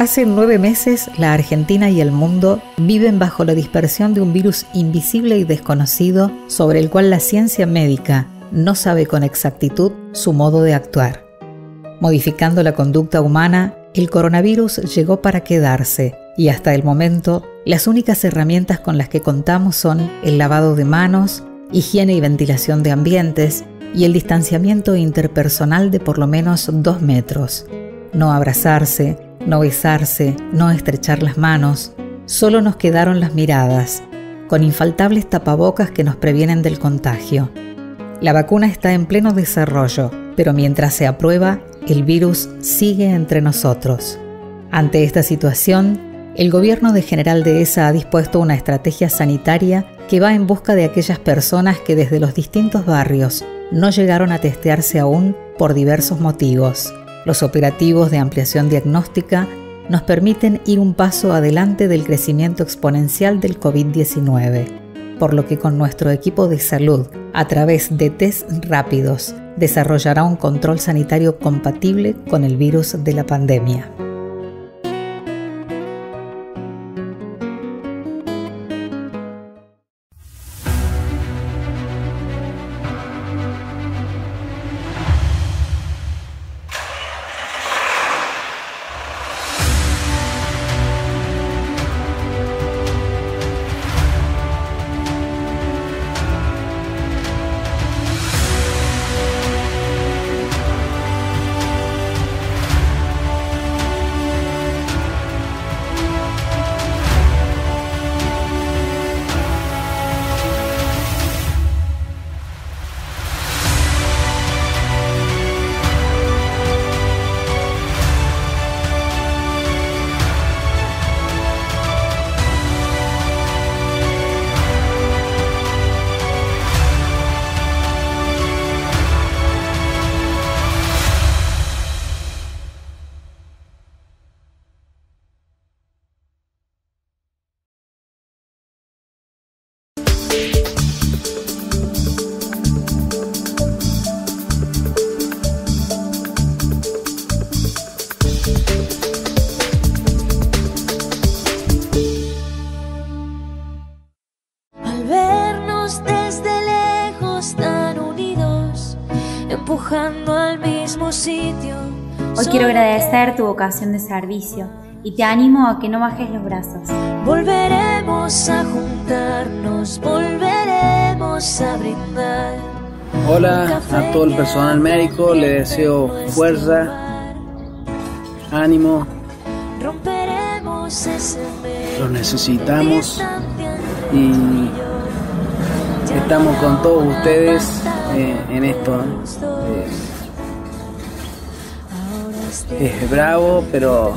Hace nueve meses la Argentina y el mundo viven bajo la dispersión de un virus invisible y desconocido sobre el cual la ciencia médica no sabe con exactitud su modo de actuar. Modificando la conducta humana, el coronavirus llegó para quedarse y hasta el momento las únicas herramientas con las que contamos son el lavado de manos, higiene y ventilación de ambientes y el distanciamiento interpersonal de por lo menos dos metros. No abrazarse, no besarse, no estrechar las manos, solo nos quedaron las miradas, con infaltables tapabocas que nos previenen del contagio. La vacuna está en pleno desarrollo, pero mientras se aprueba, el virus sigue entre nosotros. Ante esta situación, el gobierno de General Dehesa ha dispuesto una estrategia sanitaria que va en busca de aquellas personas que desde los distintos barrios no llegaron a testearse aún por diversos motivos. Los operativos de ampliación diagnóstica nos permiten ir un paso adelante del crecimiento exponencial del COVID-19, por lo que con nuestro equipo de salud, a través de test rápidos, desarrollará un control sanitario compatible con el virus de la pandemia. Hoy quiero agradecer tu vocación de servicio y te animo a que no bajes los brazos. Volveremos a juntarnos, volveremos a brindar. Hola a todo el personal médico, le deseo fuerza, ánimo. Los necesitamos y estamos con todos ustedes eh, en esto. Es bravo, pero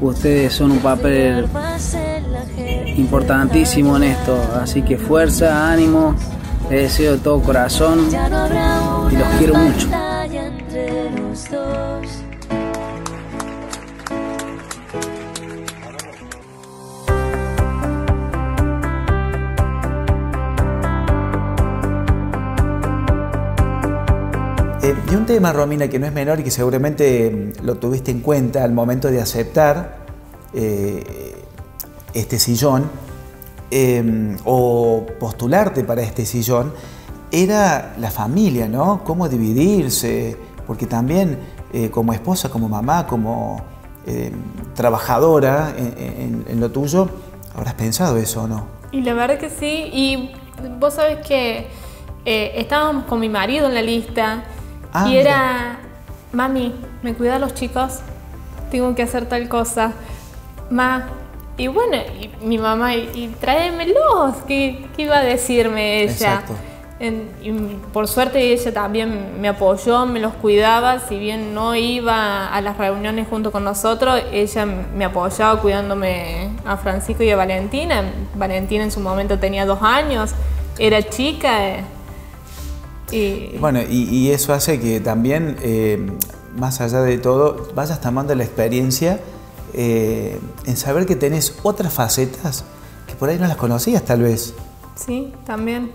ustedes son un papel importantísimo en esto, así que fuerza, ánimo, les deseo de todo corazón y los quiero mucho. Eh, y un tema, Romina, que no es menor y que seguramente mm, lo tuviste en cuenta al momento de aceptar eh, este sillón em, o postularte para este sillón, era la familia, ¿no? Cómo dividirse, porque también eh, como esposa, como mamá, como em, trabajadora en, lo tuyo, habrás pensado eso, ¿o no? Y la verdad que sí, y vos sabes que estábamos con mi marido en la lista Ah, y era, mami, ¿me cuida a los chicos? Tengo que hacer tal cosa. Ma, y bueno, y mi mamá, y, tráemelos, ¿qué, iba a decirme ella? Exacto. y por suerte ella también me apoyó, me los cuidaba, si bien no iba a las reuniones junto con nosotros, ella me apoyaba cuidándome a Francisco y a Valentina. Valentina en su momento tenía dos años, era chica. Eh, bueno, y, eso hace que también, eh, más allá de todo, vayas tomando la experiencia eh, en saber que tenés otras facetas que por ahí no las conocías tal vez. Sí, también.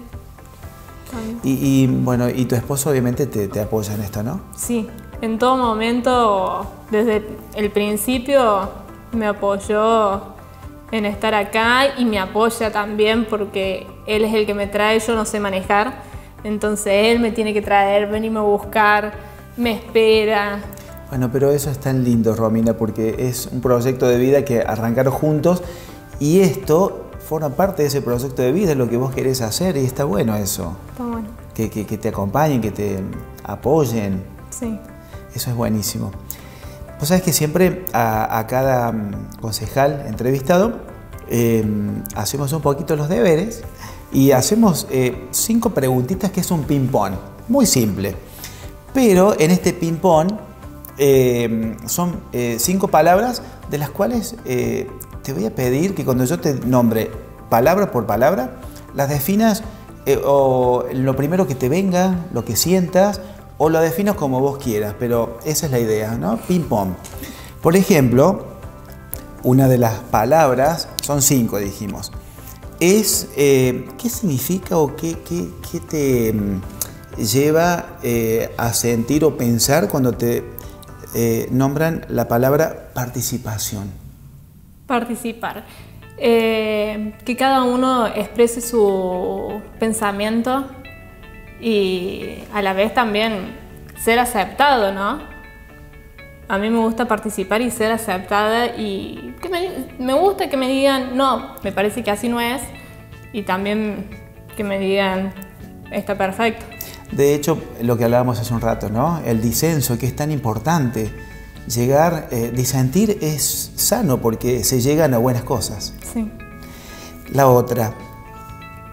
Y, bueno, y tu esposo obviamente te, apoya en esto, ¿no? Sí, en todo momento, desde el principio, me apoyó en estar acá y me apoya también porque él es el que me trae, yo no sé manejar, entonces él me tiene que traer, venirme a buscar, me espera. Bueno, pero eso es tan lindo, Romina, porque es un proyecto de vida que arrancaron juntos y esto forma parte de ese proyecto de vida, es lo que vos querés hacer y está bueno eso. Está bueno. Que, te acompañen, que te apoyen. Sí. Eso es buenísimo. Vos sabés que siempre a, cada mm, concejal entrevistado em, hacemos un poquito los deberes y hacemos eh, cinco preguntitas que es un ping-pong. Muy simple. Pero en este ping-pong em, son eh, cinco palabras de las cuales eh, te voy a pedir que cuando yo te nombre palabra por palabra, las definas eh, o lo primero que te venga, lo que sientas, o lo definas como vos quieras, pero esa es la idea, ¿no? Ping pong. Por ejemplo, una de las palabras, son cinco dijimos, es eh, qué significa o qué, te mm, lleva eh, a sentir o pensar cuando te nombran la palabra participación participar. Eh, que cada uno exprese su pensamiento y a la vez también ser aceptado, ¿no? A mí me gusta participar y ser aceptada y que me, gusta que me digan, no, me parece que así no es y también que me digan, está perfecto. De hecho, lo que hablábamos hace un rato, ¿no? El disenso, que es tan importante llegar, eh, disentir es sano porque se llegan a buenas cosas. Sí. La otra,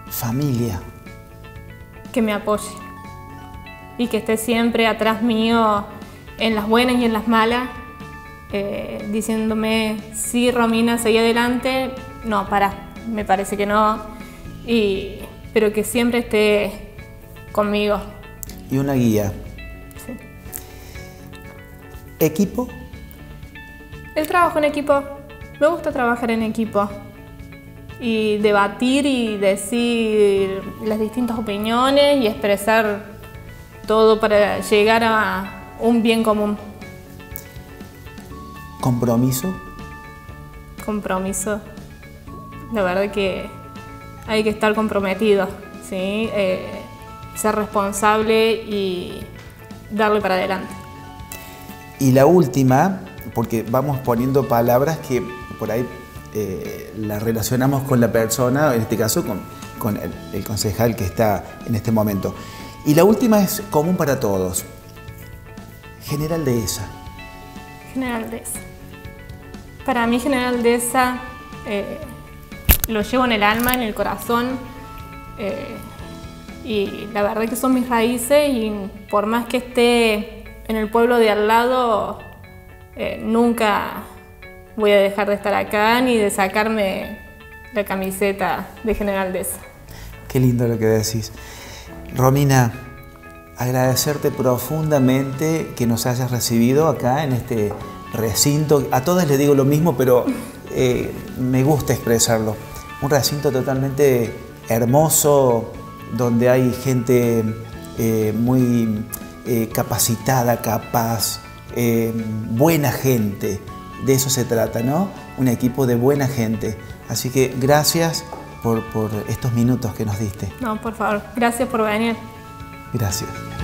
familia. Que me apoye y que esté siempre atrás mío en las buenas y en las malas, eh, diciéndome, sí, Romina, seguí adelante, no, para, me parece que no, y, pero que siempre esté conmigo. Y una guía. ¿Equipo? El trabajo en equipo. Me gusta trabajar en equipo. Y debatir y decir las distintas opiniones y expresar todo para llegar a un bien común. ¿Compromiso? Compromiso. La verdad que hay que estar comprometido, ¿sí? Eh, ser responsable y darle para adelante. Y la última, porque vamos poniendo palabras que por ahí eh, las relacionamos con la persona, en este caso con, con el, concejal que está en este momento. Y la última es común para todos. General Dehesa. General Dehesa. Para mí General Dehesa eh, lo llevo en el alma, en el corazón. Eh, y la verdad que son mis raíces y por más que esté en el pueblo de al lado eh, nunca voy a dejar de estar acá ni de sacarme la camiseta de General Deza. Qué lindo lo que decís. Romina, agradecerte profundamente que nos hayas recibido acá en este recinto. A todas les digo lo mismo, pero eh, me gusta expresarlo. Un recinto totalmente hermoso, donde hay gente eh, muy eh, capacitada, capaz, buena gente. De eso se trata, ¿no? Un equipo de buena gente. Así que gracias por estos minutos que nos diste. No, por favor, gracias por venir. Gracias.